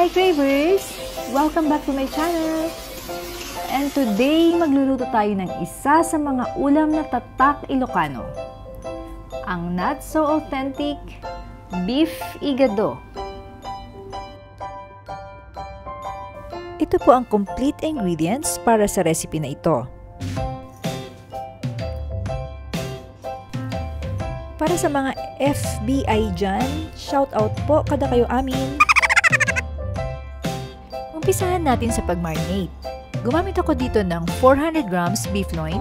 Hi Cravers! Welcome back to my channel! And today, magluluto tayo ng isa sa mga ulam na tatak Ilocano. Ang not so authentic beef igado. Ito po ang complete ingredients para sa recipe na ito. Para sa mga FBI dyan, shout out po kada kayo amin. Umpisahan natin sa pag-marinate. Gumamit ako dito ng 400 grams beef loin,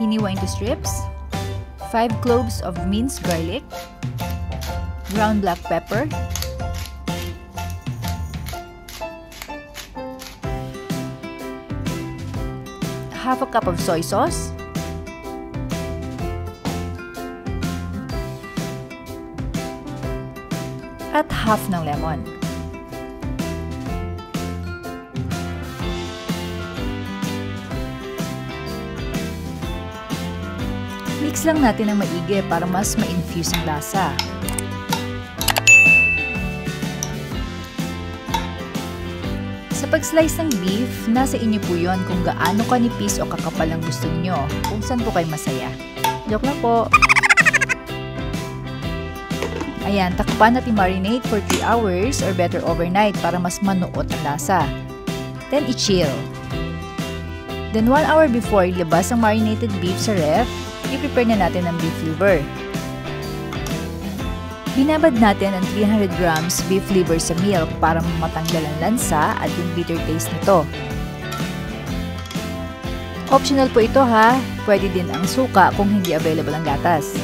hiniwa into strips, 5 cloves of minced garlic, ground black pepper, half a cup of soy sauce, at half ng lemon. Lang natin ng maigi para mas ma-infuse ang lasa. Sa pag-slice ng beef, nasa inyo po yon kung gaano kanipis o kakapal ang gusto niyo, kung saan po kayo masaya. Joke lang po! Ayan, takpan at i-marinate for 3 hours or better overnight para mas manuot ang lasa. Then, i-chill. Then, 1 hour before ilabas ang marinated beef sa ref, i-prepare na natin ang beef liver. Binabad natin ang 300 grams beef liver sa milk para matanggal ang lansa at yung bitter taste nito. Optional po ito ha, pwede din ang suka kung hindi available ang gatas.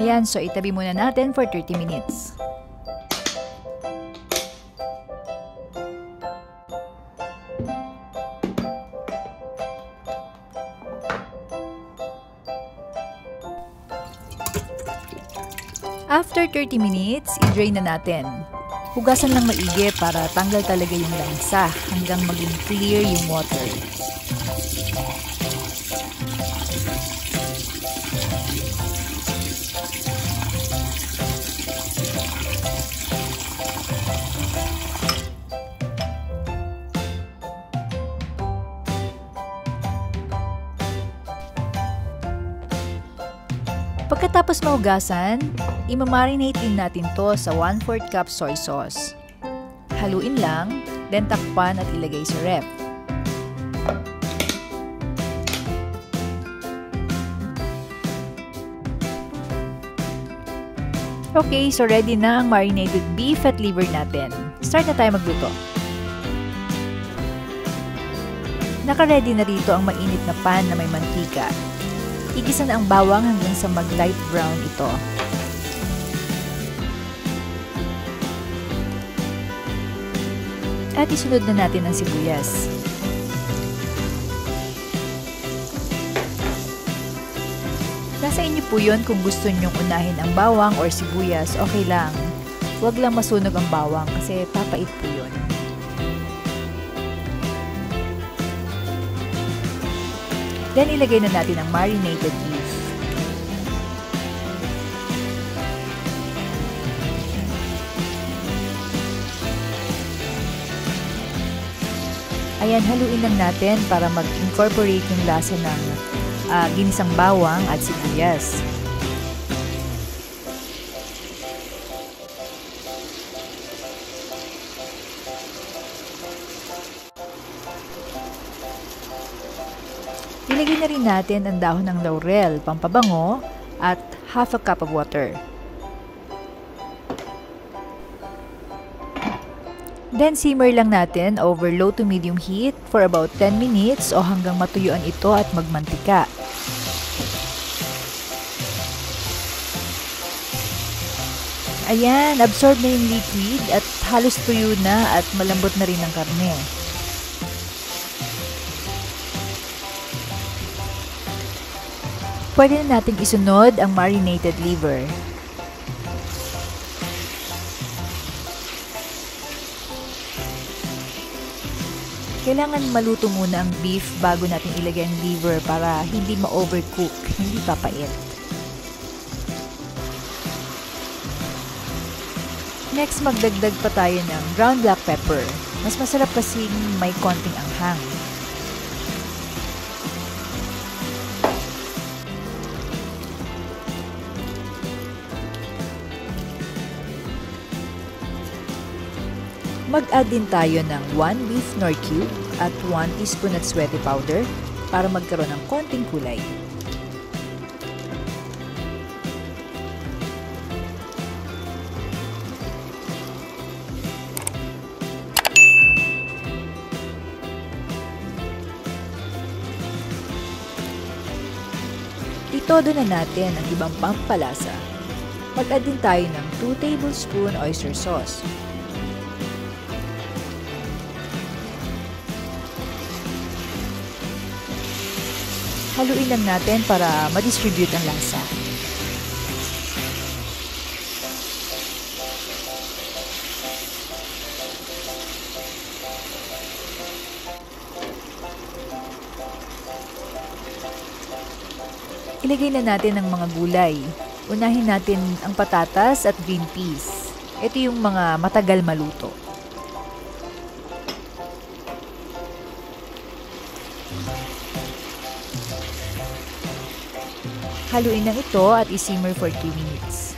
Ayan, so itabi muna natin for 30 minutes. After 30 minutes, i-drain na natin. Hugasan lang maigi para tanggal talaga yung lansa hanggang maging clear yung water. Pagkatapos mahugasan, imamarinate din natin to sa 1-4 cup soy sauce. Haluin lang, then takpan at ilagay sa ref. Okay, so ready na ang marinated beef at liver natin. Start na tayo magluto. Naka-ready na rito ang mainit na pan na may mantika. Igisa na ang bawang hanggang sa mag-light brown ito. At isunod na natin ang sibuyas. Nasa inyo po yun kung gusto nyong unahin ang bawang or sibuyas, okay lang. Huwag lang masunog ang bawang kasi papait po yun. Then ilagay na natin ang marinated beef. Ayan, haluin lang natin para mag-incorporate yung lasa ng uh, ginisang bawang at sibuyas. Ilagay na rin natin ang dahon ng laurel, pampabango, at half a cup of water. Then simmer lang natin over low to medium heat for about 10 minutes o hanggang matuyuan ito at magmantika. Ayan, absorb na yung liquid at halos tuyo na at malambot na rin ang karne. Pwede na nating isunod ang marinated liver. Kailangan maluto muna ang beef bago natin ilagay ang liver para hindi ma-overcook, hindi papait. Next, magdagdag pa tayo ng ground black pepper. Mas masarap kasing may konting anghang. Mag-add din tayo ng 1 beef nor cube at 1 teaspoon at sweaty powder para magkaroon ng konting kulay. Itodo na natin ang ibang pampalasa. Mag-add din tayo ng 2 tablespoon oyster sauce. Haluin lang natin para ma-distribute ang lasa. Ilagay na natin ang mga gulay. Unahin natin ang patatas at green peas. Ito yung mga matagal maluto. Haluin lang ito at isimmer for 2 minutes.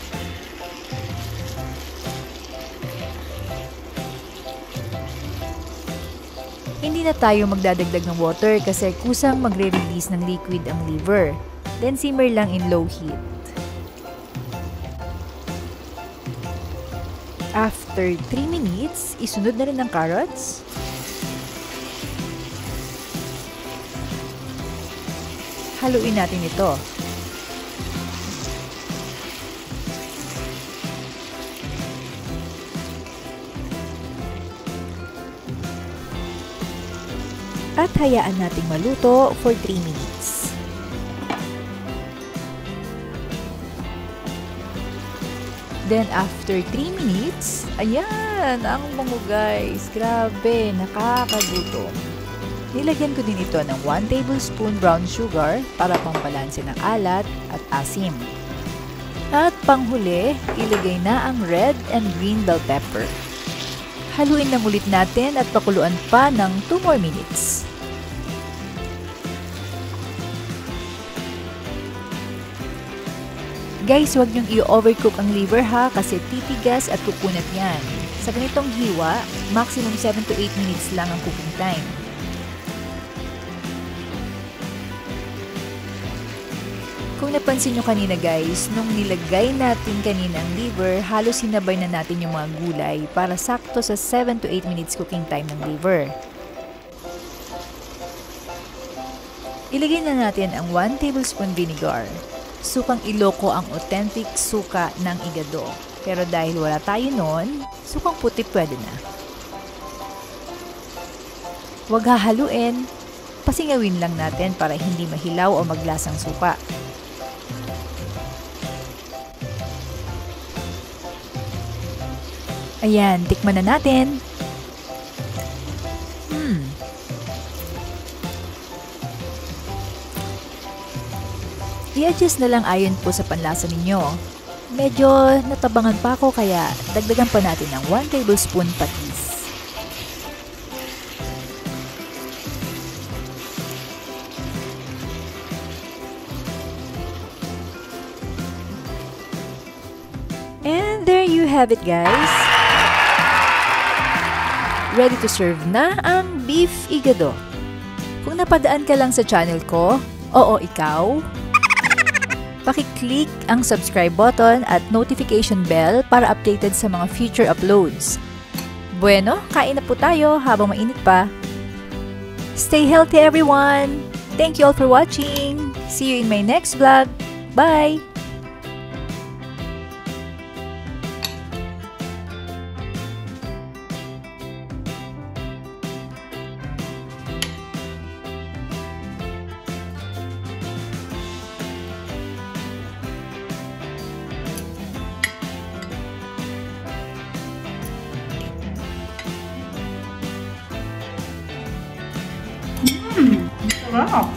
Hindi na tayo magdadagdag ng water kasi kusang magre-release ng liquid ang liver. Then simmer lang in low heat. After 3 minutes, isunod na rin ng carrots. Haluin natin ito. At hayaan nating maluto for 3 minutes. Then after 3 minutes, ayan, ang mungo guys. Grabe, nakakagutom. Nilagyan ko din ito ng 1 tablespoon brown sugar para pambalanse ng alat at asim. At panghuli, ilagay na ang red and green bell pepper. Haluin lang ulit natin at pakuluan pa ng 2 more minutes. Guys, huwag niyong i-overcook ang liver ha kasi titigas at kukunat yan. Sa ganitong hiwa, maximum 7 to 8 minutes lang ang cooking time. Kung napansin nyo kanina guys, nung nilagay natin kanina ang liver, halos sinabay na natin yung mga gulay para sakto sa 7 to 8 minutes cooking time ng liver. Ilagay na natin ang 1 tablespoon vinegar. Sukang Iloko ang authentic suka ng igado. Pero dahil wala tayo noon, sukang puti pwede na. Huwag hahaluin. Pasingawin lang natin para hindi mahilaw o maglasang suka. Ayan, tikman na natin. I-adjust na lang ayon po sa panlasa ninyo. Medyo natabangan pa ako kaya dagdagan pa natin ng 1 tablespoon patis. And there you have it guys. Ready to serve na ang beef igado. Kung napadaan ka lang sa channel ko, oo ikaw, Paki-click ang subscribe button at notification bell para updated sa mga future uploads. Bueno, kain na po tayo habang mainit pa. Stay healthy everyone! Thank you all for watching! See you in my next vlog. Bye! Wow.